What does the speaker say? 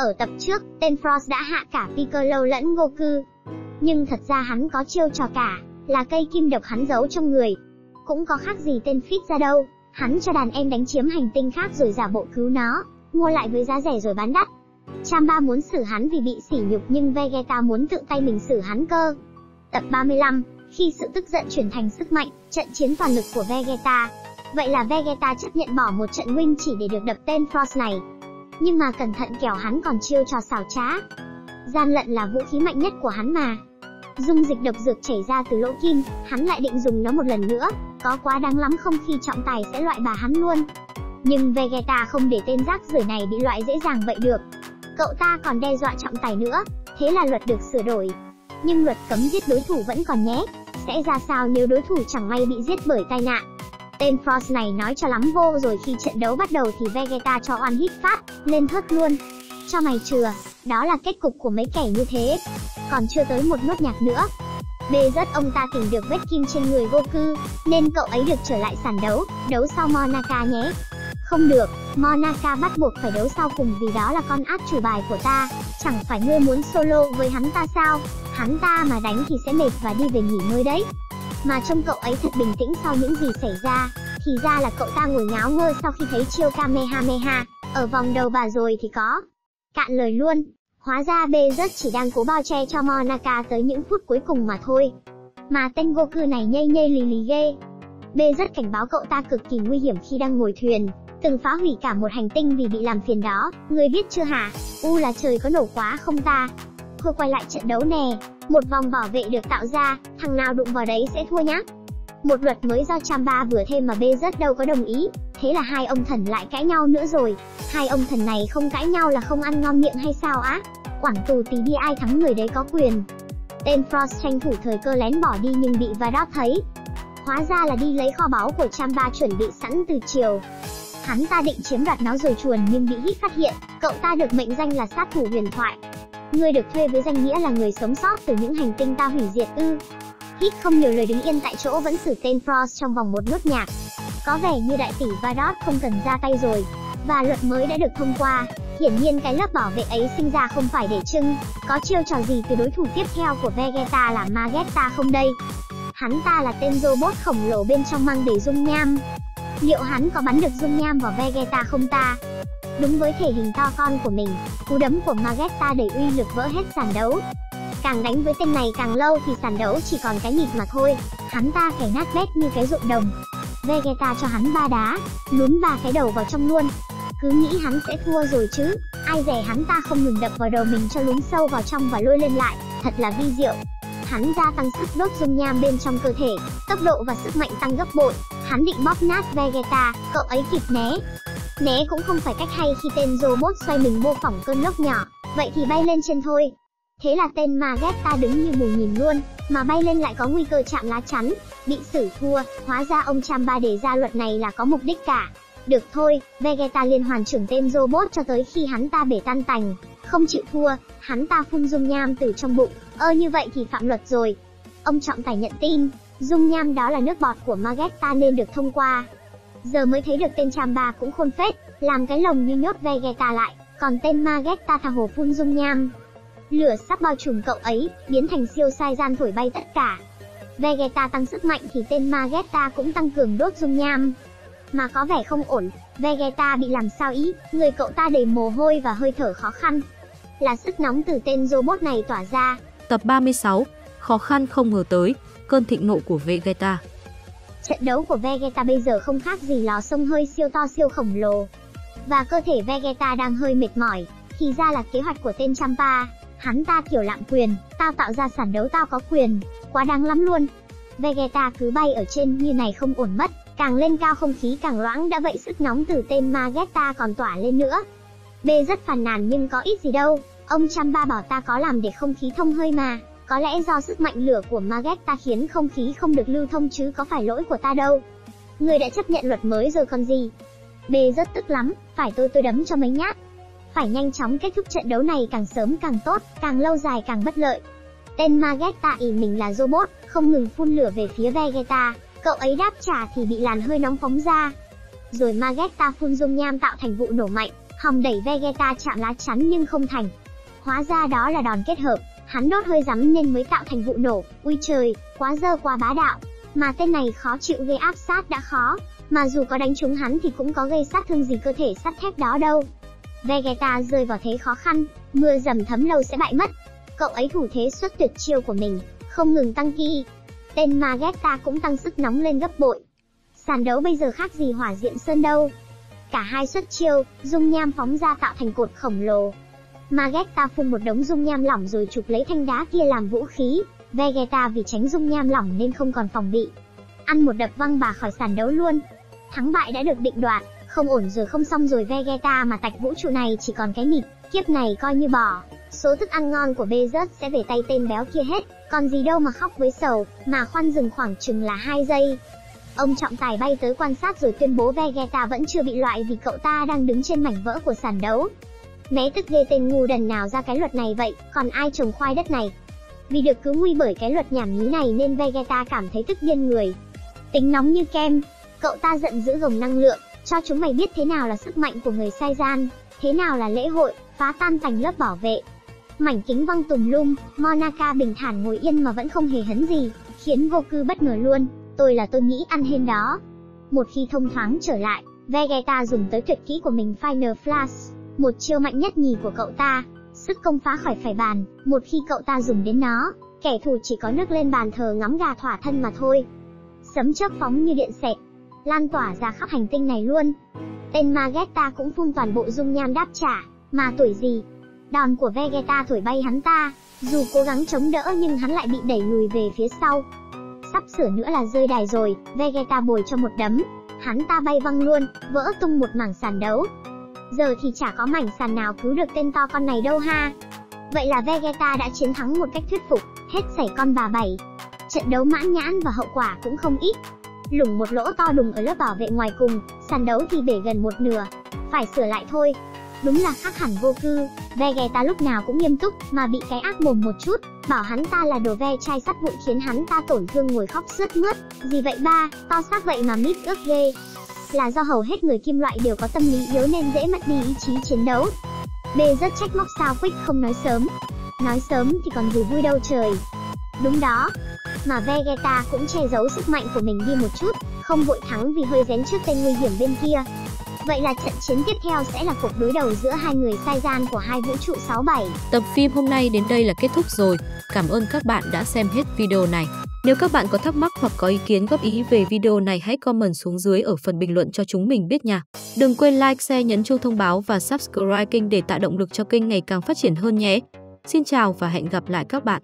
Ở tập trước, tên Frost đã hạ cả Piccolo lẫn Goku. Nhưng thật ra hắn có chiêu trò cả, là cây kim độc hắn giấu trong người. Cũng có khác gì tên Fit ra đâu, hắn cho đàn em đánh chiếm hành tinh khác rồi giả bộ cứu nó, mua lại với giá rẻ rồi bán đắt. Chamba muốn xử hắn vì bị sỉ nhục nhưng Vegeta muốn tự tay mình xử hắn cơ. Tập 35, khi sự tức giận chuyển thành sức mạnh, trận chiến toàn lực của Vegeta. Vậy là Vegeta chấp nhận bỏ một trận win chỉ để được đập tên Frost này. Nhưng mà cẩn thận kẻo hắn còn chiêu trò xảo trá. Gian lận là vũ khí mạnh nhất của hắn mà. Dung dịch độc dược chảy ra từ lỗ kim, hắn lại định dùng nó một lần nữa, có quá đáng lắm không khi trọng tài sẽ loại bà hắn luôn. Nhưng Vegeta không để tên rác rưởi này bị loại dễ dàng vậy được. Cậu ta còn đe dọa trọng tài nữa, thế là luật được sửa đổi. Nhưng luật cấm giết đối thủ vẫn còn nhé. Sẽ ra sao nếu đối thủ chẳng may bị giết bởi tai nạn? Tên Frost này nói cho lắm vô rồi khi trận đấu bắt đầu thì Vegeta cho oan hit phát, lên thớt luôn. Cho mày chừa, đó là kết cục của mấy kẻ như thế. Còn chưa tới một nốt nhạc nữa. B rất ông ta tìm được vết kim trên người Goku, nên cậu ấy được trở lại sàn đấu, đấu sau Monaka nhé. Không được, Monaka bắt buộc phải đấu sau cùng vì đó là con át chủ bài của ta. Chẳng phải ngươi muốn solo với hắn ta sao? Hắn ta mà đánh thì sẽ mệt và đi về nghỉ ngơi đấy. Mà trông cậu ấy thật bình tĩnh sau những gì xảy ra, thì ra là cậu ta ngồi ngáo ngơ sau khi thấy chiêu Kamehameha, ở vòng đầu bà rồi thì có. Cạn lời luôn, hóa ra B rất chỉ đang cố bao che cho Monaka tới những phút cuối cùng mà thôi. Mà tên Goku này nhây nhây lì lì ghê. B rất cảnh báo cậu ta cực kỳ nguy hiểm khi đang ngồi thuyền, từng phá hủy cả một hành tinh vì bị làm phiền đó, người biết chưa hả? U là trời có nổ quá không ta? Thôi quay lại trận đấu nè, một vòng bảo vệ được tạo ra, thằng nào đụng vào đấy sẽ thua nhá. Một luật mới do Chamba vừa thêm mà B rất đâu có đồng ý, thế là hai ông thần lại cãi nhau nữa rồi. Hai ông thần này không cãi nhau là không ăn ngon miệng hay sao á? Quản tù tí đi ai thắng người đấy có quyền. Tên Frost tranh thủ thời cơ lén bỏ đi nhưng bị Vadot thấy. Hóa ra là đi lấy kho báu của Chamba chuẩn bị sẵn từ chiều. Hắn ta định chiếm đoạt nó rồi chuồn nhưng bị hít phát hiện, cậu ta được mệnh danh là sát thủ huyền thoại. Ngươi được thuê với danh nghĩa là người sống sót từ những hành tinh ta hủy diệt ư. Hit không nhiều lời đứng yên tại chỗ vẫn xử tên Frost trong vòng một nốt nhạc. Có vẻ như đại tỷ Vadot không cần ra tay rồi, và luật mới đã được thông qua. Hiển nhiên cái lớp bảo vệ ấy sinh ra không phải để trưng, có chiêu trò gì từ đối thủ tiếp theo của Vegeta là Magetta không đây? Hắn ta là tên robot khổng lồ bên trong mang đầy dung nham. Liệu hắn có bắn được dung nham vào Vegeta không ta? Đúng với thể hình to con của mình, cú đấm của Magetta đầy uy lực vỡ hết sàn đấu. Càng đánh với tên này càng lâu thì sàn đấu chỉ còn cái nhịp mà thôi, hắn ta cày nát bét như cái ruộng đồng. Vegeta cho hắn ba đá, lún ba cái đầu vào trong luôn. Cứ nghĩ hắn sẽ thua rồi chứ, ai dè hắn ta không ngừng đập vào đầu mình cho lún sâu vào trong và lôi lên lại, thật là vi diệu. Hắn gia tăng sức đốt dung nham bên trong cơ thể, tốc độ và sức mạnh tăng gấp bội. Hắn định bóp nát Vegeta, cậu ấy kịp né, Né cũng không phải cách hay khi tên robot xoay mình mô phỏng cơn lốc nhỏ, vậy thì bay lên trên thôi. Thế là tên Magetta đứng như mù nhìn luôn, mà bay lên lại có nguy cơ chạm lá chắn, bị xử thua, hóa ra ông Chamba đề ra luật này là có mục đích cả. Được thôi, Vegeta liên hoàn trưởng tên robot cho tới khi hắn ta bể tan tành, không chịu thua, hắn ta phun dung nham từ trong bụng, ơ như vậy thì phạm luật rồi. Ông trọng tài nhận tin, dung nham đó là nước bọt của Magetta nên được thông qua, Giờ mới thấy được tên Chamba cũng khôn phết, làm cái lồng như nhốt Vegeta lại, còn tên Magetta thà hồ phun dung nham. Lửa sắp bao trùm cậu ấy, biến thành siêu sai gian thổi bay tất cả. Vegeta tăng sức mạnh thì tên Magetta cũng tăng cường đốt dung nham. Mà có vẻ không ổn, Vegeta bị làm sao ý, người cậu ta đầy mồ hôi và hơi thở khó khăn. Là sức nóng từ tên robot này tỏa ra. Tập 36, khó khăn không ngờ tới, cơn thịnh nộ của Vegeta. Trận đấu của Vegeta bây giờ không khác gì lò sông hơi siêu to siêu khổng lồ. Và cơ thể Vegeta đang hơi mệt mỏi, thì ra là kế hoạch của tên Champa. Hắn ta kiểu lạm quyền, tao tạo ra sản đấu tao có quyền, quá đáng lắm luôn. Vegeta cứ bay ở trên như này không ổn mất, càng lên cao không khí càng loãng đã vậy sức nóng từ tên Magetta còn tỏa lên nữa. B rất phàn nàn nhưng có ít gì đâu, ông Champa bảo ta có làm để không khí thông hơi mà. Có lẽ do sức mạnh lửa của Magetta khiến không khí không được lưu thông chứ có phải lỗi của ta đâu. Người đã chấp nhận luật mới rồi còn gì. B rất tức lắm, phải tôi tôi đấm cho mấy nhát. Phải nhanh chóng kết thúc trận đấu này càng sớm càng tốt, càng lâu dài càng bất lợi. Tên Magetta ỉ mình là robot, không ngừng phun lửa về phía Vegeta, cậu ấy đáp trả thì bị làn hơi nóng phóng ra. Rồi Magetta phun dung nham tạo thành vụ nổ mạnh, hòng đẩy Vegeta chạm lá chắn nhưng không thành. Hóa ra đó là đòn kết hợp, hắn đốt hơi rắm nên mới tạo thành vụ nổ. Ui trời, quá dơ quá bá đạo. Mà tên này khó chịu gây áp sát đã khó, mà dù có đánh trúng hắn thì cũng có gây sát thương gì cơ thể sắt thép đó đâu. Vegeta rơi vào thế khó khăn, mưa dầm thấm lâu sẽ bại mất. Cậu ấy thủ thế xuất tuyệt chiêu của mình, không ngừng tăng ki. Tên Magetta cũng tăng sức nóng lên gấp bội. Sàn đấu bây giờ khác gì hỏa diện sơn đâu. Cả hai xuất chiêu, dung nham phóng ra tạo thành cột khổng lồ. Magetta phun một đống dung nham lỏng rồi chụp lấy thanh đá kia làm vũ khí. Vegeta vì tránh dung nham lỏng nên không còn phòng bị. Ăn một đập văng bà khỏi sàn đấu luôn. Thắng bại đã được định đoạt, không ổn rồi không xong rồi Vegeta mà tạch vũ trụ này chỉ còn cái nịt, kiếp này coi như bỏ. Số thức ăn ngon của Bezos sẽ về tay tên béo kia hết, còn gì đâu mà khóc với sầu, mà khoan dừng khoảng chừng là 2 giây. Ông trọng tài bay tới quan sát rồi tuyên bố Vegeta vẫn chưa bị loại vì cậu ta đang đứng trên mảnh vỡ của sàn đấu. Mé tức ghê tên ngu đần nào ra cái luật này vậy, còn ai trồng khoai đất này? Vì được cứu nguy bởi cái luật nhảm nhí này nên Vegeta cảm thấy tức điên người. Tính nóng như kem, cậu ta giận dữ gồng năng lượng, cho chúng mày biết thế nào là sức mạnh của người sai gian, thế nào là lễ hội, phá tan thành lớp bảo vệ. Mảnh kính văng tùm lum, Monaka bình thản ngồi yên mà vẫn không hề hấn gì, khiến Goku bất ngờ luôn, tôi là tôi nghĩ ăn hên đó. Một khi thông thoáng trở lại, Vegeta dùng tới tuyệt kỹ của mình Final Flash, một chiêu mạnh nhất nhì của cậu ta, sức công phá khỏi phải bàn, một khi cậu ta dùng đến nó, kẻ thù chỉ có nước lên bàn thờ ngắm gà thỏa thân mà thôi. Sấm chớp phóng như điện xẹt, lan tỏa ra khắp hành tinh này luôn. Tên Magetta cũng phun toàn bộ dung nham đáp trả, mà tuổi gì? Đòn của Vegeta thổi bay hắn ta, dù cố gắng chống đỡ nhưng hắn lại bị đẩy lùi về phía sau. Sắp sửa nữa là rơi đài rồi, Vegeta bồi cho một đấm, hắn ta bay văng luôn, vỡ tung một mảng sàn đấu. Giờ thì chả có mảnh sàn nào cứu được tên to con này đâu ha. Vậy là Vegeta đã chiến thắng một cách thuyết phục, hết sảy con bà bảy. Trận đấu mãn nhãn và hậu quả cũng không ít, lủng một lỗ to đùng ở lớp bảo vệ ngoài cùng, sàn đấu thì bể gần một nửa. Phải sửa lại thôi. Đúng là khác hẳn vô cư, Vegeta lúc nào cũng nghiêm túc, mà bị cái ác mồm một chút, bảo hắn ta là đồ ve chai sắt vụn khiến hắn ta tổn thương ngồi khóc sướt mướt. Gì vậy ba, to xác vậy mà mít ước ghê. Là do hầu hết người kim loại đều có tâm lý yếu nên dễ mất đi ý chí chiến đấu. B rất trách móc sao Quick không nói sớm. Nói sớm thì còn gì vui đâu trời. Đúng đó, mà Vegeta cũng che giấu sức mạnh của mình đi một chút, không vội thắng vì hơi rén trước tên nguy hiểm bên kia. Vậy là trận chiến tiếp theo sẽ là cuộc đối đầu giữa hai người sai gian của hai vũ trụ 67. Tập phim hôm nay đến đây là kết thúc rồi. Cảm ơn các bạn đã xem hết video này. Nếu các bạn có thắc mắc hoặc có ý kiến góp ý về video này hãy comment xuống dưới ở phần bình luận cho chúng mình biết nha. Đừng quên like, share, nhấn chuông thông báo và subscribe kênh để tạo động lực cho kênh ngày càng phát triển hơn nhé. Xin chào và hẹn gặp lại các bạn.